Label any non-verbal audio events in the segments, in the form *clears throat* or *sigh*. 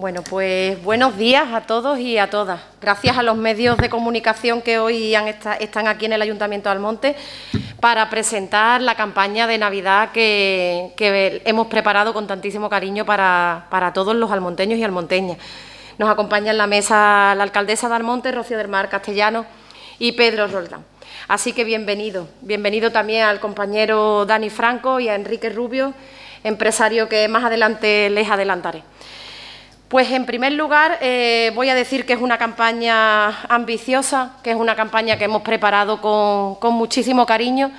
Bueno, pues buenos días a todos y a todas. Gracias a los medios de comunicación que hoy están aquí en el Ayuntamiento de Almonte para presentar la campaña de Navidad que, hemos preparado con tantísimo cariño para, todos los almonteños y almonteñas. Nos acompaña en la mesa la alcaldesa de Almonte, Rocío del Mar Castellano y Pedro Roldán. Así que bienvenido. Bienvenido también al compañero Dani Franco y a Enrique Rubio, empresario que más adelante les adelantaré. Pues en primer lugar eh, voy a decir que es una campaña ambiciosa, que es una campaña que hemos preparado con, muchísimo cariño,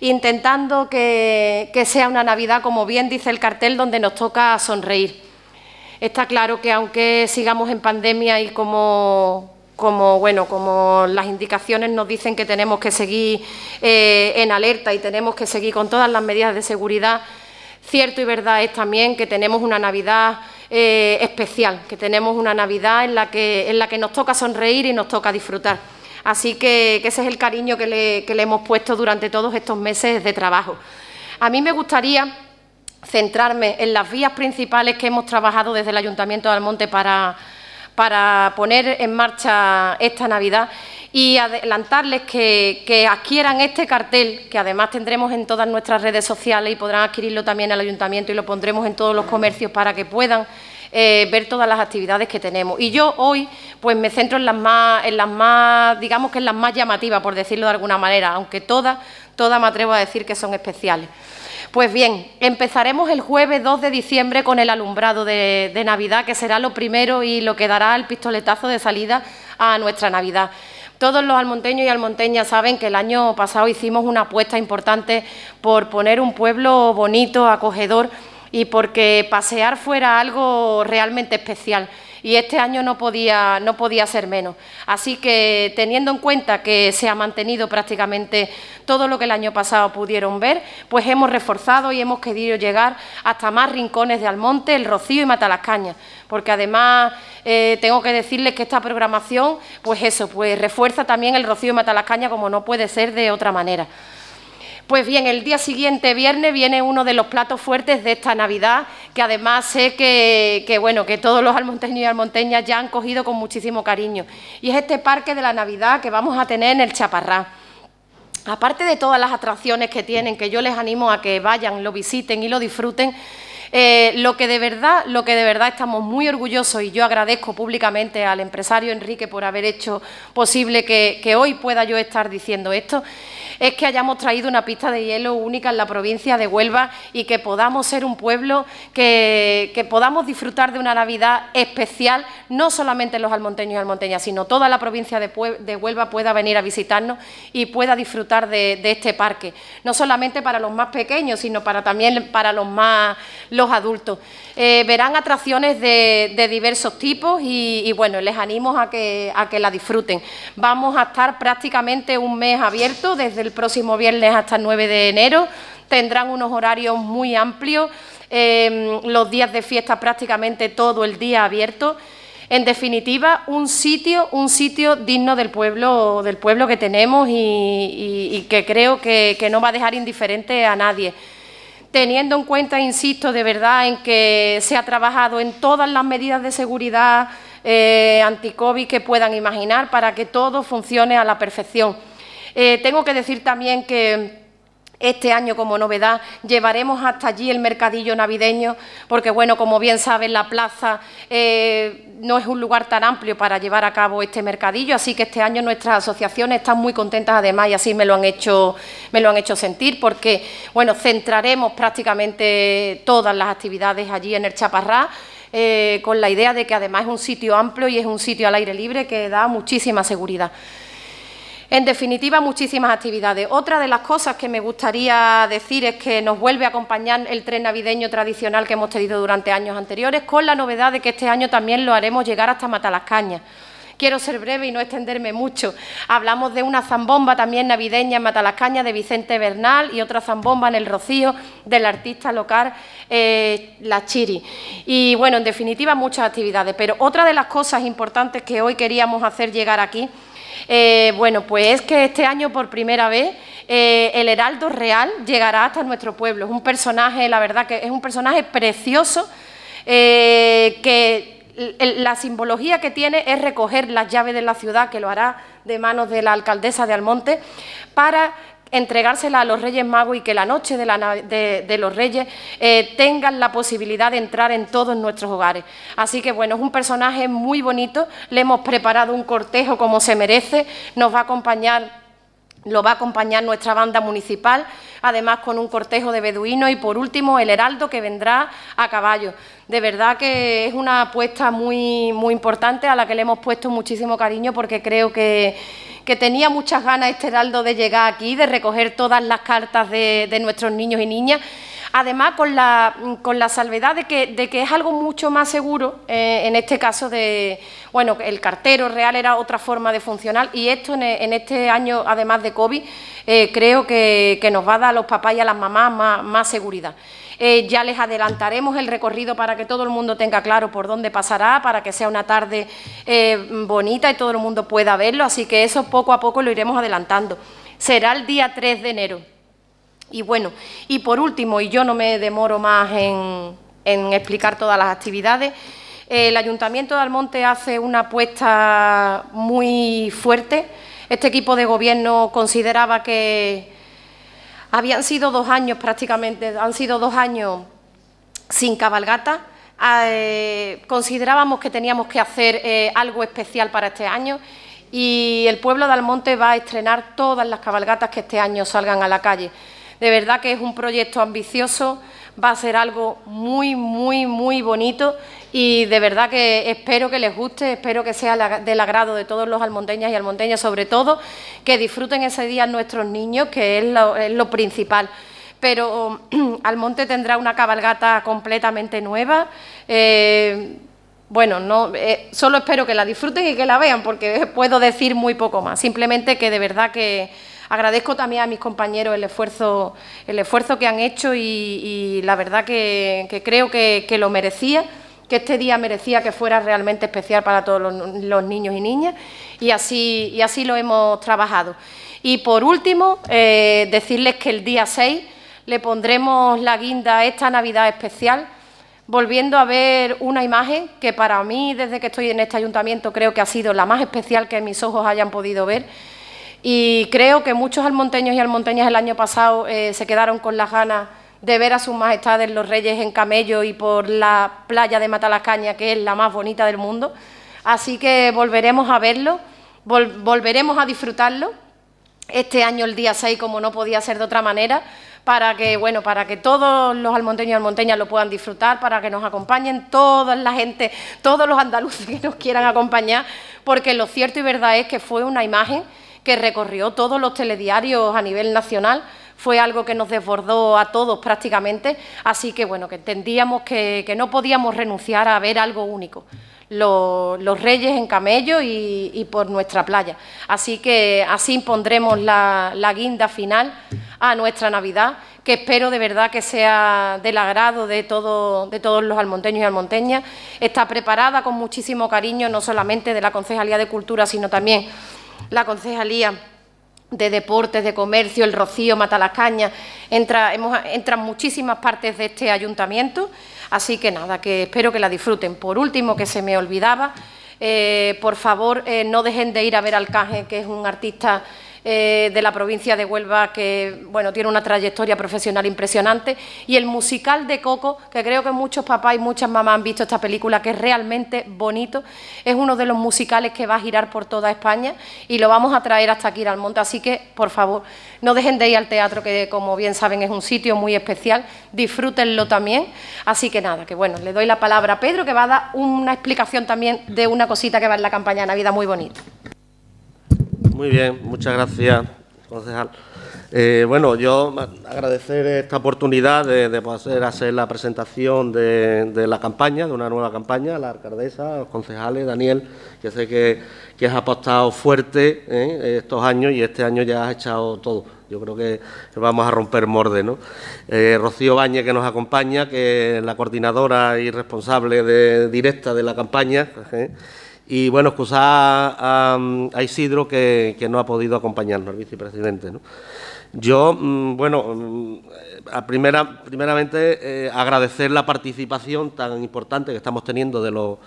intentando que, sea una Navidad, como bien dice el cartel, donde nos toca sonreír. Está claro que aunque sigamos en pandemia y como, bueno, como las indicaciones nos dicen que tenemos que seguir eh, en alerta y tenemos que seguir con todas las medidas de seguridad, cierto y verdad es también que tenemos una Navidad eh, especial, que tenemos una Navidad en la, que, en la que nos toca sonreír y nos toca disfrutar. Así que, ese es el cariño que le, hemos puesto durante todos estos meses de trabajo. A mí me gustaría centrarme en las vías principales que hemos trabajado desde el Ayuntamiento de Almonte para, para poner en marcha esta Navidad y adelantarles que, adquieran este cartel, que además tendremos en todas nuestras redes sociales y podrán adquirirlo también al Ayuntamiento y lo pondremos en todos los comercios para que puedan eh, ver todas las actividades que tenemos. Y yo hoy pues me centro en las más, en las más, digamos que en las más llamativas, por decirlo de alguna manera, aunque todas, todas me atrevo a decir que son especiales. Pues bien, empezaremos el jueves 2 de diciembre con el alumbrado de, de Navidad, que será lo primero y lo que dará el pistoletazo de salida a nuestra Navidad. Todos los almonteños y almonteñas saben que el año pasado hicimos una apuesta importante por poner un pueblo bonito, acogedor y porque pasear fuera algo realmente especial y este año no podía, no podía ser menos. Así que, teniendo en cuenta que se ha mantenido prácticamente todo lo que el año pasado pudieron ver, pues hemos reforzado y hemos querido llegar hasta más rincones de Almonte, El Rocío y Matalascaña, porque además eh, tengo que decirles que esta programación, pues eso, pues refuerza también El Rocío y Matalascaña como no puede ser de otra manera. Pues bien, el día siguiente, viernes, viene uno de los platos fuertes de esta Navidad, que además sé que, bueno, que todos los almonteños y almonteñas ya han cogido con muchísimo cariño. Y es este parque de la Navidad que vamos a tener en el Chaparrá. Aparte de todas las atracciones que tienen, que yo les animo a que vayan, lo visiten y lo disfruten, eh, lo, que de verdad, lo que de verdad estamos muy orgullosos y yo agradezco públicamente al empresario Enrique por haber hecho posible que hoy pueda yo estar diciendo esto, es que hayamos traído una pista de hielo única en la provincia de Huelva y que podamos ser un pueblo que, podamos disfrutar de una Navidad especial, no solamente los almonteños y almonteñas, sino toda la provincia de, Huelva pueda venir a visitarnos y pueda disfrutar de, este parque, no solamente para los más pequeños, sino para también para los más los adultos. Eh, verán atracciones de, diversos tipos y, bueno, les animo a que, a que la disfruten. Vamos a estar prácticamente un mes abierto desde el próximo viernes hasta el 9 de enero. Tendrán unos horarios muy amplios, em, los días de fiesta prácticamente todo el día abierto. En definitiva, un sitio, un sitio digno del pueblo, del pueblo que tenemos y, que creo que, no va a dejar indiferente a nadie teniendo en cuenta, insisto, de verdad, en que se ha trabajado en todas las medidas de seguridad eh, anti-COVID que puedan imaginar para que todo funcione a la perfección. Eh, tengo que decir también que este año, como novedad, llevaremos hasta allí el mercadillo navideño, porque, bueno, como bien saben, la plaza eh, no es un lugar tan amplio para llevar a cabo este mercadillo, así que este año nuestras asociaciones están muy contentas, además, y así me lo han hecho, me lo han hecho sentir, porque, bueno, centraremos prácticamente todas las actividades allí en el Chaparrá, eh, con la idea de que además es un sitio amplio y es un sitio al aire libre que da muchísima seguridad. En definitiva, muchísimas actividades. Otra de las cosas que me gustaría decir es que nos vuelve a acompañar el tren navideño tradicional que hemos tenido durante años anteriores, con la novedad de que este año también lo haremos llegar hasta Matalascaña. Quiero ser breve y no extenderme mucho. Hablamos de una zambomba también navideña en Matalascaña de Vicente Bernal y otra zambomba en el Rocío del artista local eh, La Chiri. Y bueno, en definitiva, muchas actividades. Pero otra de las cosas importantes que hoy queríamos hacer llegar aquí eh, bueno, pues es que este año por primera vez eh, el Heraldo Real llegará hasta nuestro pueblo. Es un personaje, la verdad que es un personaje precioso eh, que la simbología que tiene es recoger las llaves de la ciudad, que lo hará de manos de la alcaldesa de Almonte, para entregársela a los Reyes Magos y que la noche de, los Reyes eh, tengan la posibilidad de entrar en todos nuestros hogares. Así que, bueno, es un personaje muy bonito, le hemos preparado un cortejo como se merece, nos va a acompañar lo va a acompañar nuestra banda municipal, además con un cortejo de beduinos y por último el heraldo que vendrá a caballo. De verdad que es una apuesta muy, muy importante a la que le hemos puesto muchísimo cariño porque creo que, tenía muchas ganas este heraldo de llegar aquí, de recoger todas las cartas de, nuestros niños y niñas además con la, con la salvedad de que, de que, es algo mucho más seguro, eh, en este caso de, bueno, el cartero real era otra forma de funcionar y esto en, este año, además de COVID, eh, creo que, nos va a dar a los papás y a las mamás más, seguridad. Eh, ya les adelantaremos el recorrido para que todo el mundo tenga claro por dónde pasará, para que sea una tarde bonita y todo el mundo pueda verlo, así que eso poco a poco lo iremos adelantando. Será el día 3 de enero. Y bueno, y por último, y yo no me demoro más en, explicar todas las actividades, el Ayuntamiento de Almonte hace una apuesta muy fuerte. Este equipo de gobierno consideraba que habían sido dos años prácticamente, han sido dos años sin cabalgata. Eh, considerábamos que teníamos que hacer eh, algo especial para este año y el pueblo de Almonte va a estrenar todas las cabalgatas que este año salgan a la calle. De verdad que es un proyecto ambicioso, va a ser algo muy, muy, muy bonito y de verdad que espero que les guste, espero que sea del agrado de todos los almonteñas y almonteñas, sobre todo que disfruten ese día nuestros niños, que es lo, principal pero *clears throat* Almonte tendrá una cabalgata completamente nueva. Eh, bueno, no, eh, solo espero que la disfruten y que la vean, porque puedo decir muy poco más. Simplemente que de verdad que Agradezco también a mis compañeros el esfuerzo, el esfuerzo que han hecho y, la verdad que, creo que, lo merecía que este día merecía que fuera realmente especial para todos los, niños y niñas y así, y así lo hemos trabajado. Y por último, eh, decirles que el día 6 le pondremos la guinda a esta Navidad especial, volviendo a ver una imagen que para mí, desde que estoy en este ayuntamiento, creo que ha sido la más especial que mis ojos hayan podido ver y creo que muchos almonteños y almonteñas el año pasado eh, se quedaron con las ganas de ver a sus majestades los reyes en camello y por la playa de Matalascaña, que es la más bonita del mundo. Así que volveremos a verlo, volveremos a disfrutarlo. Este año, el día 6, como no podía ser de otra manera, para que, bueno, para que todos los almonteños y almonteñas lo puedan disfrutar, para que nos acompañen toda la gente, todos los andaluces que nos quieran acompañar, porque lo cierto y verdad es que fue una imagen que recorrió todos los telediarios a nivel nacional. Fue algo que nos desbordó a todos prácticamente, así que bueno, que entendíamos que, no podíamos renunciar a ver algo único. Los, reyes en camello y, por nuestra playa. Así que así impondremos la, guinda final a nuestra Navidad, que espero de verdad que sea del agrado de, de todos los almonteños y almonteñas. Está preparada con muchísimo cariño, no solamente de la Concejalía de Cultura, sino también la Concejalía de Deportes, de Comercio, el Rocío, Matalascaña, entra, entran muchísimas partes de este ayuntamiento, así que nada, que espero que la disfruten. Por último, que se me olvidaba, eh, por favor, eh, no dejen de ir a ver al Caje, que es un artista eh, de la provincia de Huelva que bueno, tiene una trayectoria profesional impresionante. Y el musical de Coco, que creo que muchos papás y muchas mamás han visto esta película, que es realmente bonito, es uno de los musicales que va a girar por toda España y lo vamos a traer hasta aquí al monte, así que por favor no dejen de ir al teatro, que como bien saben es un sitio muy especial, disfrútenlo también, así que nada, que bueno, le doy la palabra a Pedro que va a dar una explicación también de una cosita que va en la campaña de Navidad muy bonita. Muy bien, muchas gracias, concejal. Eh, bueno, yo agradecer esta oportunidad de, poder hacer la presentación de, la campaña, de una nueva campaña, la alcaldesa, los concejales, Daniel, que sé que, has apostado fuerte ¿eh? estos años y este año ya has echado todo. Yo creo que vamos a romper morde, ¿no? Eh, Rocío Bañe, que nos acompaña, que es la coordinadora y responsable de, directa de la campaña. Y bueno, excusar a, Isidro que, no ha podido acompañarnos, el vicepresidente. Yo, mm, bueno, mm, a primera, primeramente eh, agradecer la participación tan importante que estamos teniendo de los,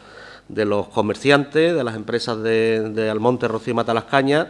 de los comerciantes, de las empresas de, Almonte, Rocío y Matalascañas.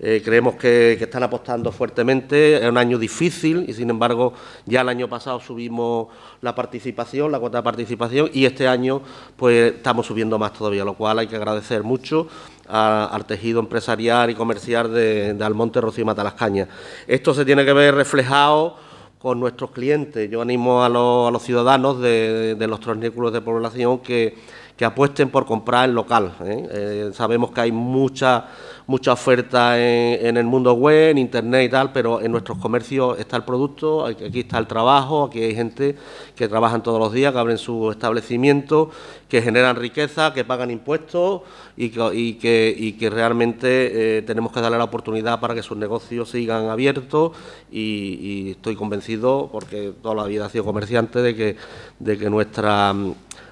Eh, creemos que, están apostando fuertemente. Es un año difícil y, sin embargo, ya el año pasado subimos la participación, la cuota de participación, y este año pues estamos subiendo más todavía, lo cual hay que agradecer mucho al tejido empresarial y comercial de, Almonte, Rocío y Matalascañas. Esto se tiene que ver reflejado con nuestros clientes. Yo animo a los, ciudadanos de, los tronículos de población que que apuesten por comprar en local. ¿eh? Eh, sabemos que hay mucha, mucha oferta en, el mundo web, en Internet y tal, pero en nuestros comercios está el producto, aquí está el trabajo, aquí hay gente que trabajan todos los días, que abren su establecimiento, que generan riqueza, que pagan impuestos y que, que, realmente eh, tenemos que darle la oportunidad para que sus negocios sigan abiertos y, estoy convencido, porque toda la vida he sido comerciante, de que, de que nuestra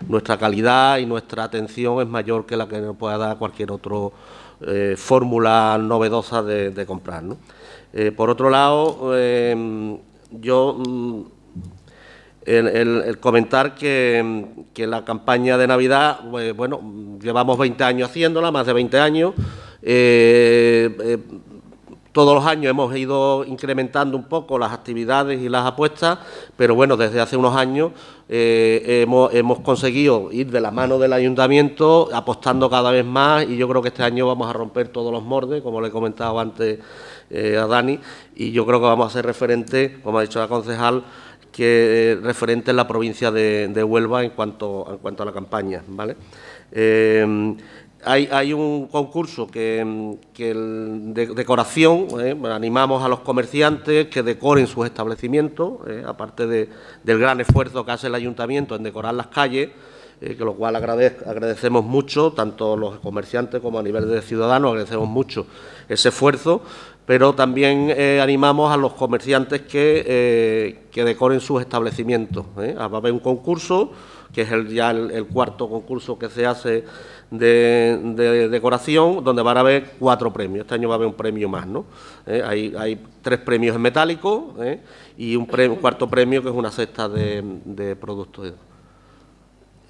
nuestra calidad y nuestra atención es mayor que la que nos pueda dar cualquier otra eh, fórmula novedosa de, comprar. Eh, por otro lado, eh, yo mm, el, comentar que, la campaña de Navidad, pues, bueno, llevamos 20 años haciéndola, más de 20 años. Todos los años hemos ido incrementando un poco las actividades y las apuestas, pero bueno, desde hace unos años eh, hemos, conseguido ir de la mano del ayuntamiento apostando cada vez más y yo creo que este año vamos a romper todos los mordes, como le he comentado antes eh, a Dani, y yo creo que vamos a ser referentes, como ha dicho la concejal, que eh, referente en la provincia de, Huelva en cuanto, en cuanto a la campaña. ¿vale? Hay, un concurso que, de decoración, eh, animamos a los comerciantes que decoren sus establecimientos, eh, aparte del gran esfuerzo que hace el ayuntamiento en decorar las calles, eh, que lo cual agradecemos mucho, tanto los comerciantes como a nivel de ciudadanos, agradecemos mucho ese esfuerzo, pero también animamos a los comerciantes que, que decoren sus establecimientos. Va a haber un concurso, que es el, ya el cuarto concurso que se hace de, decoración, donde van a haber cuatro premios. Este año va a haber un premio más, ¿no? Eh, hay, tres premios en metálico ¿eh? y un, cuarto premio que es una cesta de, productos.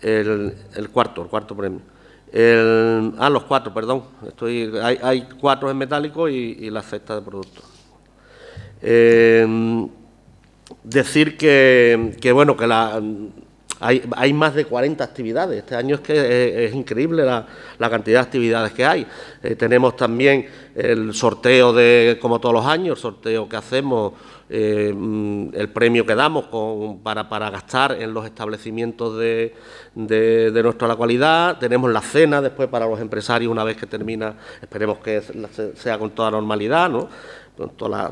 El, cuarto, el cuarto premio. ah, los cuatro, perdón. Estoy, hay, cuatro en metálico y, la cesta de productos. Eh, decir que, que, bueno, que la hay, más de 40 actividades. Este año es que es, increíble la, cantidad de actividades que hay. Eh, tenemos también el sorteo de, como todos los años, el sorteo que hacemos, eh, mm, el premio que damos para, gastar en los establecimientos de, nuestra localidad. Tenemos la cena después para los empresarios una vez que termina, esperemos que sea con toda normalidad, ¿no? con toda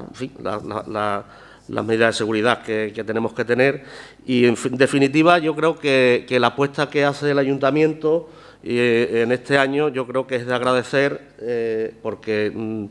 la las medidas de seguridad que, tenemos que tener. Y, en definitiva, yo creo que, la apuesta que hace el Ayuntamiento eh, en este año, yo creo que es de agradecer, eh, porque mm,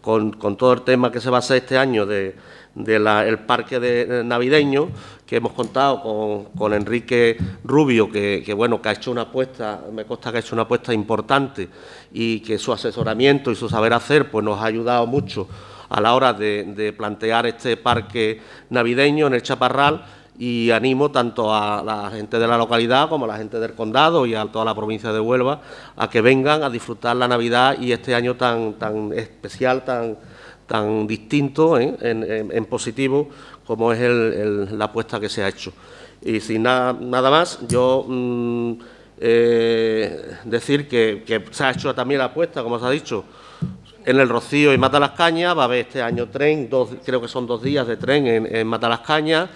con, todo el tema que se va a hacer este año de, el parque de, navideño, que hemos contado con, Enrique Rubio, que, que, bueno, que ha hecho una apuesta, me consta que ha hecho una apuesta importante y que su asesoramiento y su saber hacer pues nos ha ayudado mucho a la hora de, plantear este parque navideño en el Chaparral y animo tanto a la gente de la localidad como a la gente del condado y a toda la provincia de Huelva a que vengan a disfrutar la Navidad y este año tan, tan especial, tan, tan distinto ¿eh? en, positivo como es la apuesta que se ha hecho. Y sin nada, nada más, yo mm, eh, decir que, que se ha hecho también la apuesta, como se ha dicho, en el Rocío y Mata las Cañas, va a haber este año tren, dos, creo que son dos días de tren en, en Mata las Cañas,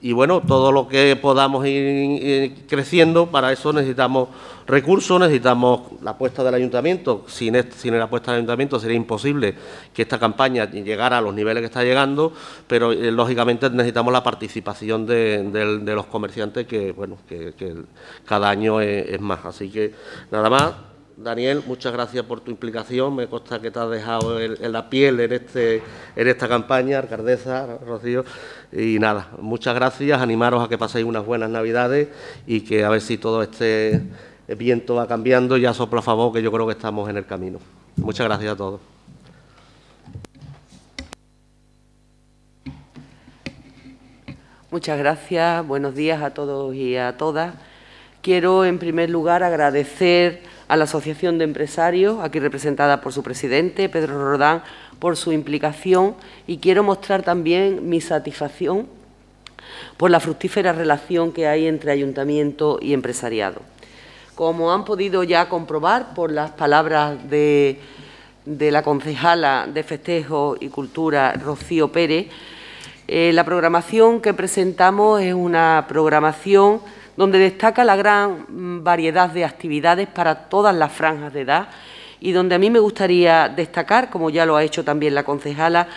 y bueno, todo lo que podamos ir, creciendo, para eso necesitamos recursos, necesitamos la apuesta del ayuntamiento. Sin, sin la apuesta del ayuntamiento sería imposible que esta campaña llegara a los niveles que está llegando, pero eh, lógicamente necesitamos la participación de, los comerciantes, que bueno, que, cada año es más. Así que nada más. Daniel, muchas gracias por tu implicación. Me consta que te has dejado en la piel en, este, en esta campaña, alcaldesa, Rocío. Y nada, muchas gracias. Animaros a que paséis unas buenas Navidades y que a ver si todo este viento va cambiando. Ya sopla a favor, que yo creo que estamos en el camino. Muchas gracias a todos. Muchas gracias. Buenos días a todos y a todas. quiero en primer lugar agradecer a la Asociación de Empresarios, aquí representada por su presidente, Pedro Rodán, por su implicación y quiero mostrar también mi satisfacción por la fructífera relación que hay entre ayuntamiento y empresariado. Como han podido ya comprobar por las palabras de, la concejala de Festejo y Cultura, Rocío Pérez, eh, la programación que presentamos es una programación donde destaca la gran variedad de actividades para todas las franjas de edad y donde a mí me gustaría destacar, como ya lo ha hecho también la concejala,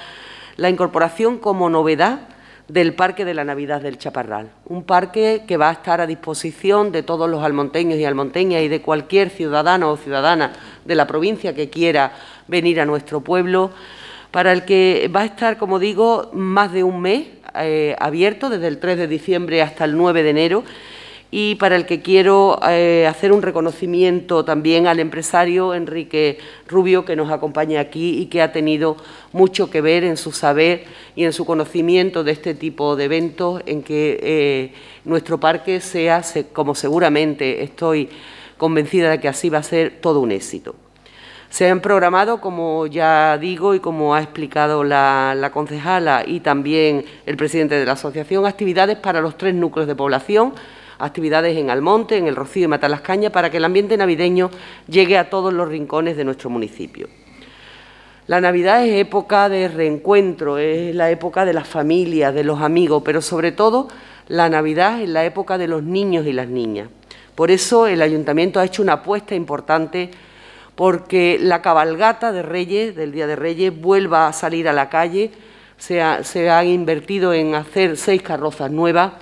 la incorporación como novedad del Parque de la Navidad del Chaparral, un parque que va a estar a disposición de todos los almonteños y almonteñas y de cualquier ciudadano o ciudadana de la provincia que quiera venir a nuestro pueblo, para el que va a estar, como digo, más de un mes eh, abierto, desde el 3 de diciembre hasta el 9 de enero, y para el que quiero eh, hacer un reconocimiento también al empresario Enrique Rubio, que nos acompaña aquí y que ha tenido mucho que ver en su saber y en su conocimiento de este tipo de eventos, en que eh, nuestro parque sea, como seguramente estoy convencida de que así va a ser, todo un éxito. Se han programado, como ya digo y como ha explicado la, la concejala y también el presidente de la asociación, actividades para los tres núcleos de población, actividades en Almonte, en el Rocío y Matalascaña, para que el ambiente navideño llegue a todos los rincones de nuestro municipio. La Navidad es época de reencuentro, es la época de las familias, de los amigos, pero sobre todo la Navidad es la época de los niños y las niñas. Por eso el Ayuntamiento ha hecho una apuesta importante porque la cabalgata de Reyes, del Día de Reyes, vuelva a salir a la calle. Se, se han invertido en hacer seis carrozas nuevas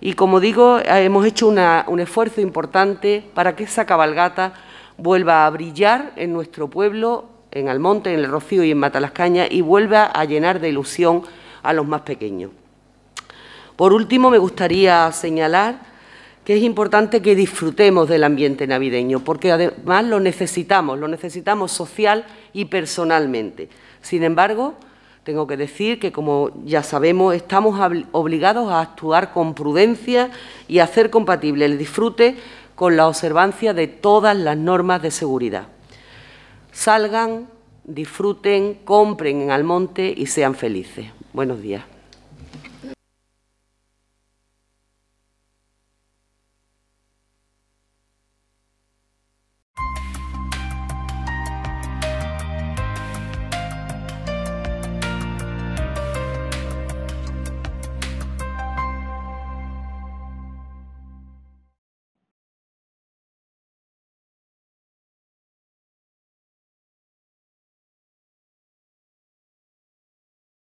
y como digo, eh, hemos hecho un esfuerzo importante para que esa cabalgata vuelva a brillar en nuestro pueblo, en Almonte, en el Rocío y en Matalascaña, y vuelva a llenar de ilusión a los más pequeños. Por último, me gustaría señalar que es importante que disfrutemos del ambiente navideño, porque además lo necesitamos, lo necesitamos social y personalmente. Sin embargo, tengo que decir que, como ya sabemos, estamos obligados a actuar con prudencia y a hacer compatible el disfrute con la observancia de todas las normas de seguridad. Salgan, disfruten, compren en Almonte y sean felices. Buenos días.